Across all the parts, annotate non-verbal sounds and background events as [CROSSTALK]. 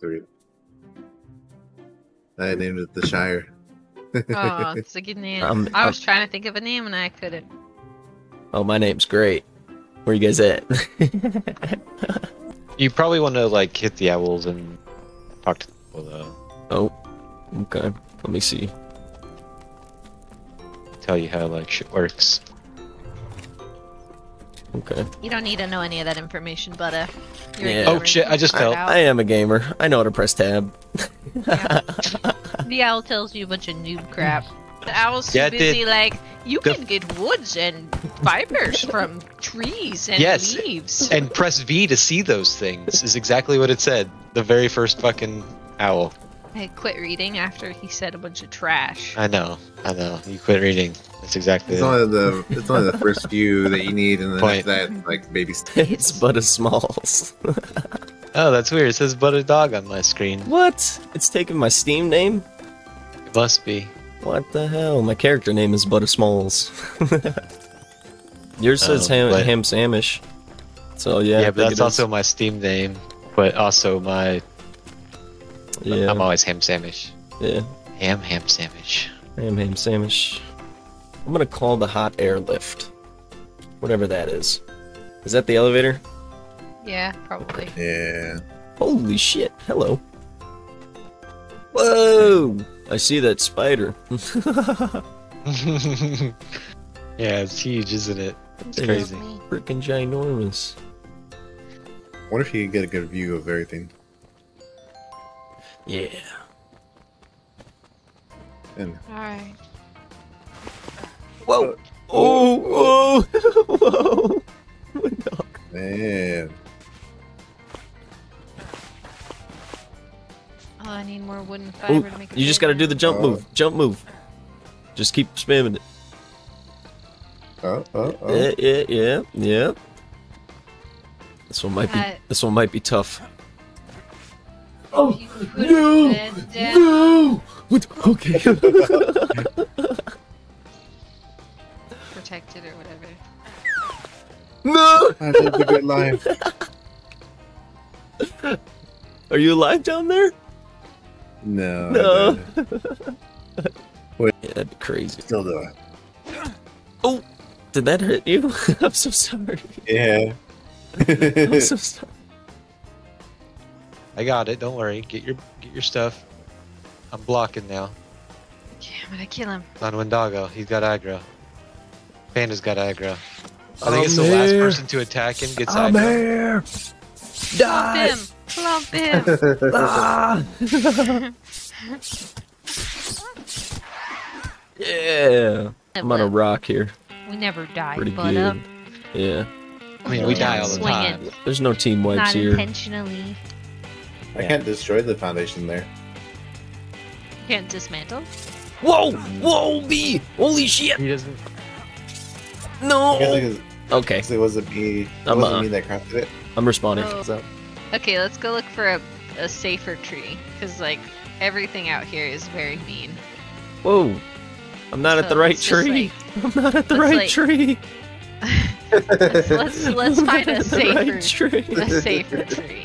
Sweet. I named it the Shire. Oh, [LAUGHS] it's a good name. Um, I um, was trying to think of a name and I couldn't. Oh, my name's great. Where you guys at? [LAUGHS] You probably want to like hit the owls and talk to people though. oh, okay. Let me see. Tell you how like shit works. Okay. You don't need to know any of that information, but uh. You're a Yeah. Oh shit! I just figure fell. I am a gamer. I know how to press tab. The owl tells you a bunch of noob crap. The owl's too Yeah, it busy, did. like, you The- can get woods and fibers from trees and Yes, leaves. And press V to see those things is exactly what it said. The very first fucking owl. I quit reading after he said a bunch of trash. I know. I know. You quit reading. That's exactly It's it. only the it's only the first few that you need, and then Point. after that, like baby [LAUGHS] steps. it's but a smalls. [LAUGHS] Oh, that's weird. It says ButtaDawg on my screen. what? It's taking my Steam name? It must be. What the hell? My character name is Butter Smalls. [LAUGHS] Yours says Oh, Ham, but- Ham Samish. So yeah, Yeah, but that's also my Steam name. But also my. Yeah, I'm always Ham sandwich. yeah. Ham Ham sandwich. Ham Ham sandwich. I'm gonna call the hot air lift, whatever that is. Is that the elevator? Yeah, probably. Yeah. Holy shit! Hello. Whoa! I see that spider. [LAUGHS] yeah, it's huge, isn't it? It's It crazy. Freaking ginormous. Wonder if you could get a good view of everything. Yeah. And Alright. Whoa! Oh! [LAUGHS] Whoa! [LAUGHS] Whoa! Man, Oh, I need more wooden Ooh, fiber to make a you just gotta do the jump Oh. move. Jump move. Just keep spamming it. oh, oh, oh. Yeah, yeah, yeah, yeah. This one might be. Uh, This one might be tough. Oh, no, No! What? Okay. Protected or whatever. no! I lived a good life. Are you alive down there? No. No. didn't. [LAUGHS] Yeah, that'd be crazy. Still do it. Oh, did that hurt you? [LAUGHS] I'm so sorry. Yeah. I'm so sorry. I got it. Don't worry. Get your get your stuff. I'm blocking now. Yeah, I'm gonna kill him. On Wendago, he's got aggro. Panda's got aggro. I I'm think it's the last person to attack him gets I'm aggro. here. Clump Die. him! Clump [LAUGHS] him! Ah. [LAUGHS] yeah. I'm on a rock here. We never die, Pretty but good. um, Yeah. I mean, we die all the Swinging. time. There's no team wipes not here. intentionally. I can't destroy the foundation there. You can't dismantle. Whoa! Whoa, B! Holy shit! He doesn't. No! I guess Okay, it wasn't me. It I'm, wasn't uh, me that crafted it. I'm responding. Oh. So Okay, let's go look for a, a safer tree. Because, like, everything out here is very mean. Whoa! I'm not at the right it's just, tree. [LAUGHS] I'm not at the right like, tree. [LAUGHS] [LAUGHS] let's, let's, let's find a safer, right tree. a safer tree.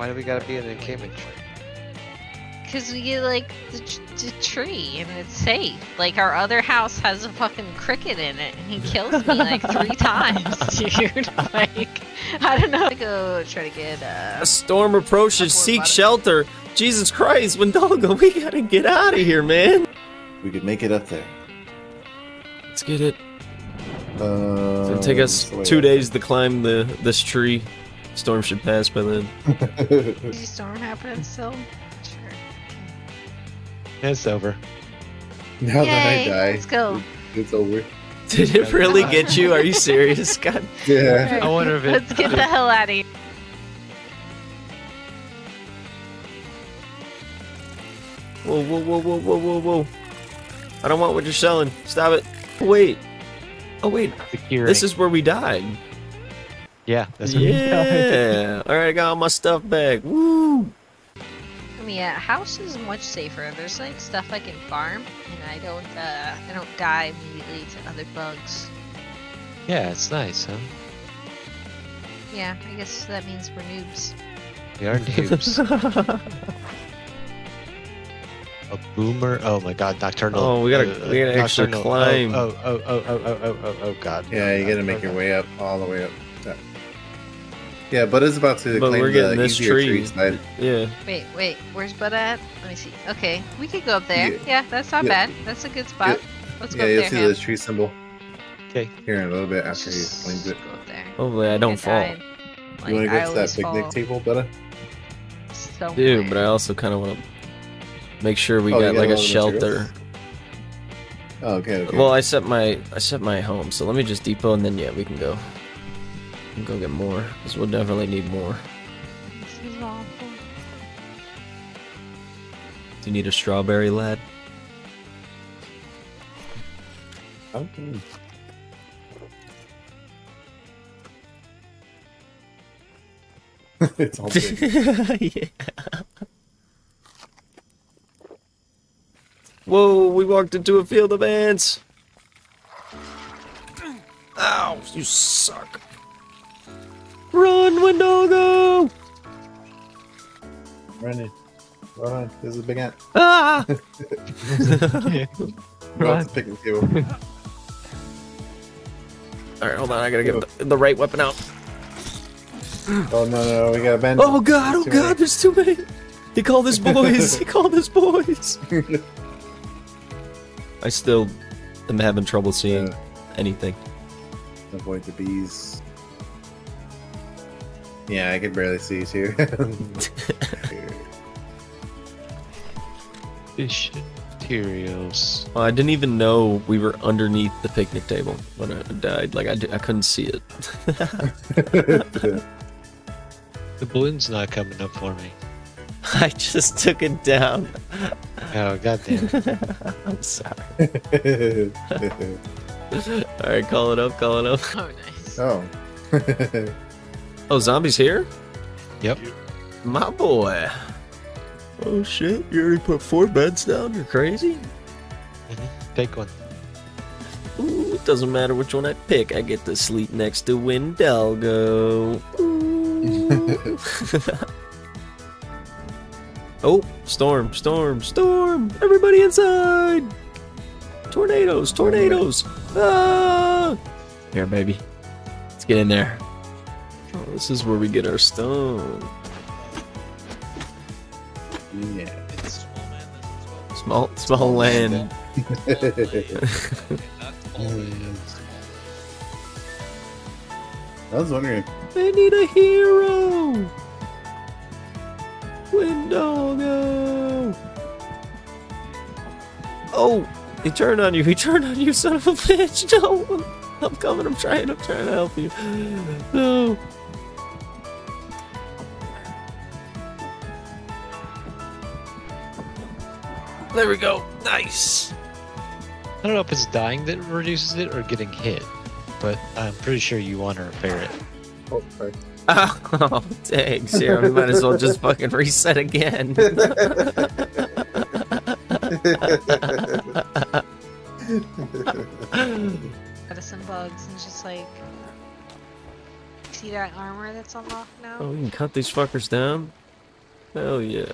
Why do we gotta be in an encampment? Because we get, like, the, the tree and it's safe. Like, our other house has a fucking cricket in it and he [LAUGHS] kills me, like, three times, [LAUGHS] dude. [LAUGHS] Like, I don't know. I go try to get, uh. A storm approaches. Seek button. shelter. Jesus Christ, Wendago, we gotta get out of here, man. we could make it up there. Let's get it. Uh, It'll take us two days to climb the this tree. Storm should pass by then. Is [LAUGHS] the storm happening still? Sure. It's over. now Yay, that I die, Let's go. it's over. [LAUGHS] Did it really get you? Are you serious? [LAUGHS] God. Yeah. I wonder if it. Let's get the hell out of here. Whoa, whoa, whoa, whoa, whoa, whoa, whoa. I don't want what you're selling. Stop it. Wait. Oh, wait. Securing. This is where we died. Yeah. That's what we died. Yeah. [LAUGHS] All right, I got all my stuff back. Woo. I mean, yeah, house is much safer. There's like stuff I can farm, and I don't, uh, I don't die immediately to other bugs. Yeah, it's nice, huh? Yeah, I guess that means we're noobs. We are noobs. [LAUGHS] A boomer. Oh my god, nocturnal. Oh, we gotta- we gotta actually climb. Oh, oh, oh, oh, oh, oh, oh, oh, god. Yeah, you gotta make your way up, all the way up. Yeah. Yeah, but it's about to But claim we're getting the this tree. tree side. Yeah. Wait, wait, where's Bud at? Let me see. Okay, we could go up there. Yeah. Yeah, that's not Yeah. bad. That's a good spot. Let's go Yeah, up you'll there, see Ham. the tree symbol Okay. here in a little bit Let's after he just explains it. go up there. Hopefully I don't I fall. died. you Like, want to I go to that picnic fall table, Betta? somewhere. Dude, but I also kind of want to make sure we Oh, got got like all a shelter. Oh, okay, okay. Well, I set my I set my home, so let me just depot and then yeah, we can go. Can go get more because we'll definitely need more. This is awful. Do you need a strawberry, lad? Oh. [LAUGHS] it's all big. [LAUGHS] yeah. Whoa, we walked into a field of ants. Ow, you suck. Run, Wendogo! Running. Run on. There's a big ant. Ah! [LAUGHS] [LAUGHS] Go off the picnic table. Alright, hold on, I gotta get the, the right weapon out. Oh, no, no, we got a bend. Oh god, oh Too god, there's too many. He called us boys. he called us boys. [LAUGHS] I still am having trouble seeing Yeah. anything. Avoid the bees. Yeah, I can barely see too. [LAUGHS] [LAUGHS] Fish materials. Oh, I didn't even know we were underneath the picnic table when I died. Like I, I couldn't see it. [LAUGHS] The balloon's not coming up for me. I just took it down. Oh goddamn. I'm sorry. All right, call it up, call it up. Oh, nice. oh. Oh, zombies here? Yep. My boy. Oh shit! You already put four beds down. You're crazy. Take one. Ooh, it doesn't matter which one I pick. I get to sleep next to Windalgo. Ooh. [LAUGHS] oh, storm, storm, storm! Everybody inside! Tornadoes, tornadoes! Ah! Here, baby. Let's get in there. Oh, this is where we get our stone. yeah. Small, small land. [LAUGHS] Oh, I was wondering. I need a hero! Windalgo! Oh! He turned on you, he turned on you, son of a bitch! [LAUGHS] No! I'm coming, I'm trying, I'm trying to help you. No! There we go. Nice. I don't know if it's dying that reduces it or getting hit, but I'm pretty sure you want to repair it. Oh, sorry. [LAUGHS] Oh, dang, Sarah. We might as well just fucking reset again. [LAUGHS] Medicine bugs and just like. See that armor that's unlocked now? Oh, we can cut these fuckers down? Hell yeah.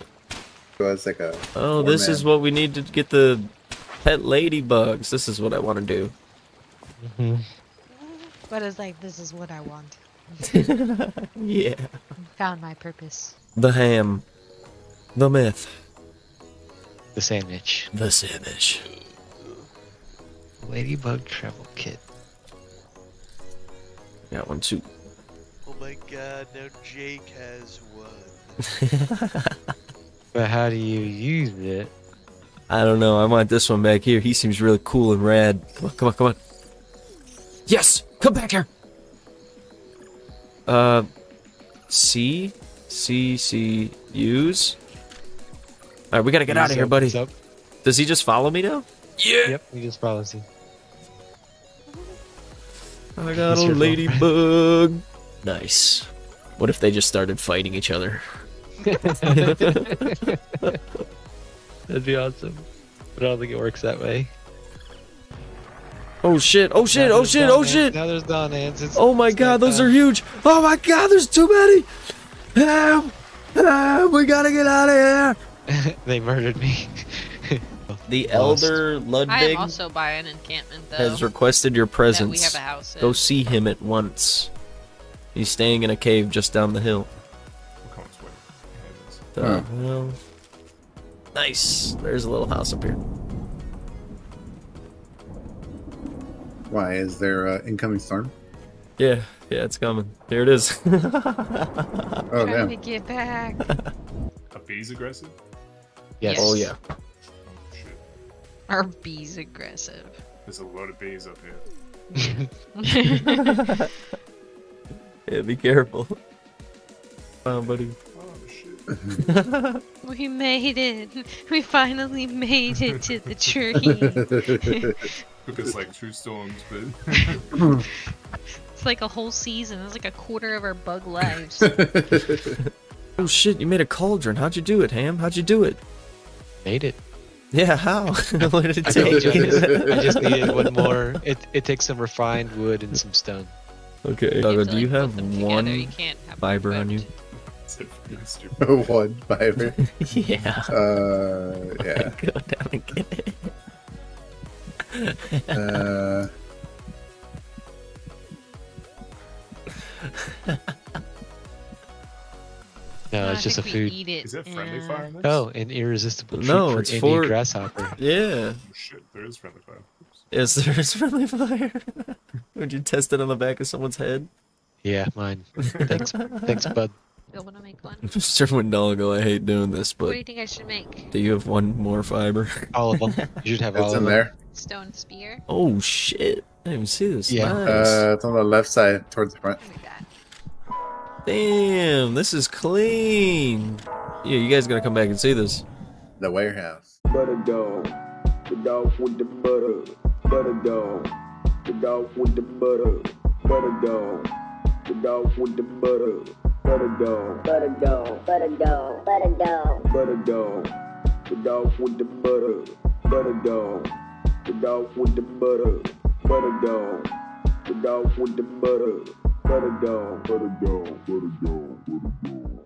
So it's like a. Oh, this is what we need to get the pet ladybugs. This is what I want to do. Mm-hmm. But it's like, this is what I want. [LAUGHS] yeah. Found my purpose. The ham. The myth. The sandwich. The sandwich. Ladybug travel kit. Got one too. Oh my god, now Jake has one. [LAUGHS] But how do you use it? I don't know. I want this one back here. He seems really cool and rad. Come on, come on, come on. Yes! Come back here! Uh, C? C, C, use? Alright, we gotta get out of here, buddy. What's up? Does he just follow me now? Yeah! Yep, he just follows you. I got He's a ladybug. Nice. What if they just started fighting each other? That'd be awesome. But I don't think it works that way. Oh shit, oh shit, Now oh shit, oh ants. shit! Now there's dawn ants. It's, Oh my god, those are huge! Oh my god, there's too many! Help! we gotta get out of here. [LAUGHS] they murdered me. [LAUGHS] The Lost. elder I am Ludwig also by an encampment though. has requested your that we presence. have a house. Go see him at once. He's staying in a cave just down the hill. We'll come this way. Yeah, it is. Uh, well, nice. There's a little house up here. Why is there uh, incoming storm? Yeah, yeah, it's coming. Here it is. [LAUGHS] Oh Trying damn! to get back. A bee's aggressive? Yes. oh yeah. Oh shit. Our bee's aggressive. There's a load of bees up here. Yeah, [LAUGHS] [LAUGHS] be careful. Oh, buddy. Shit. [LAUGHS] we made it. We finally made it to the tree. Took us like two storms, but [LAUGHS] it's like a whole season. It's like a quarter of our bug lives. [LAUGHS] Oh shit, you made a cauldron. How'd you do it, Ham? How'd you do it? Made it. Yeah, how? what did it I told I just, take? I just needed one more. It, it takes some refined wood and some stone. okay. You do you like, put have them together. one You can't have fiber on you? Cooked. it's stupid. [LAUGHS] One fiber. [LAUGHS] yeah. Uh, [LAUGHS] yeah. Go down and get it. Uh, No, it's just a food. Eat it. Is that friendly yeah. fire in this? Oh, an irresistible treat No, for it's any for- grasshopper. Yeah. Oh, shit, there is friendly fire. Oops. Yes, there is friendly fire. Would you test it on the back of someone's head? Yeah, mine. Thanks, thanks, bud. You want to make one? [LAUGHS] Mr. Windoggle, I hate doing this, but. what do you think I should make? do you have one more fiber? All of them. [LAUGHS] You should have all it's of in them. there. Stone spear? Oh shit! I didn't even see this. Yeah. Nice. Uh, it's on the left side towards the front. Give me that. Damn, this is clean. Yeah, you guys gotta come back and see this. The warehouse. Butter dog, the dog with the butter. Butter dog, the dog with the butter. Butter dog, the dog with the butter. Butter dog, Butter dog, butter dog, butter dog. butter dog, the dog with the butter. Butter dog, the dog with the butter. Butter dog, the dog with the butter. Butter dog, butter dog, butter dog, butter dog.